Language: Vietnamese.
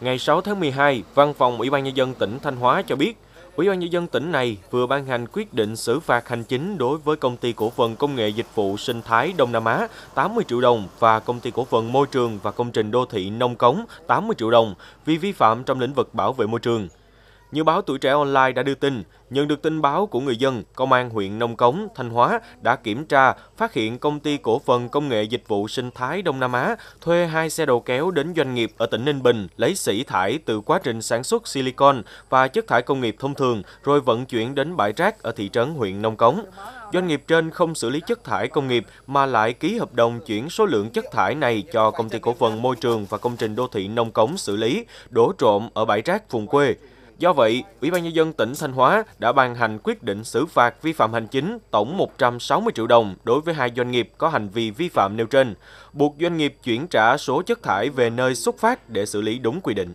Ngày 6 tháng 12, Văn phòng Ủy ban Nhân dân tỉnh Thanh Hóa cho biết, Ủy ban Nhân dân tỉnh này vừa ban hành quyết định xử phạt hành chính đối với công ty cổ phần công nghệ dịch vụ sinh thái Đông Nam Á 80 triệu đồng và công ty cổ phần môi trường và công trình đô thị Nông Cống 80 triệu đồng vì vi phạm trong lĩnh vực bảo vệ môi trường. Như báo Tuổi Trẻ Online đã đưa tin, nhận được tin báo của người dân, Công an huyện Nông Cống, Thanh Hóa đã kiểm tra, phát hiện công ty cổ phần công nghệ dịch vụ sinh thái Đông Nam Á thuê hai xe đầu kéo đến doanh nghiệp ở tỉnh Ninh Bình lấy xỉ thải từ quá trình sản xuất silicon và chất thải công nghiệp thông thường rồi vận chuyển đến bãi rác ở thị trấn huyện Nông Cống. Doanh nghiệp trên không xử lý chất thải công nghiệp mà lại ký hợp đồng chuyển số lượng chất thải này cho công ty cổ phần môi trường và công trình đô thị Nông Cống xử lý, đổ trộm ở bãi rác vùng quê. Do vậy, Ủy ban Nhân dân tỉnh Thanh Hóa đã ban hành quyết định xử phạt vi phạm hành chính tổng 160 triệu đồng đối với hai doanh nghiệp có hành vi vi phạm nêu trên, buộc doanh nghiệp chuyển trả số chất thải về nơi xuất phát để xử lý đúng quy định.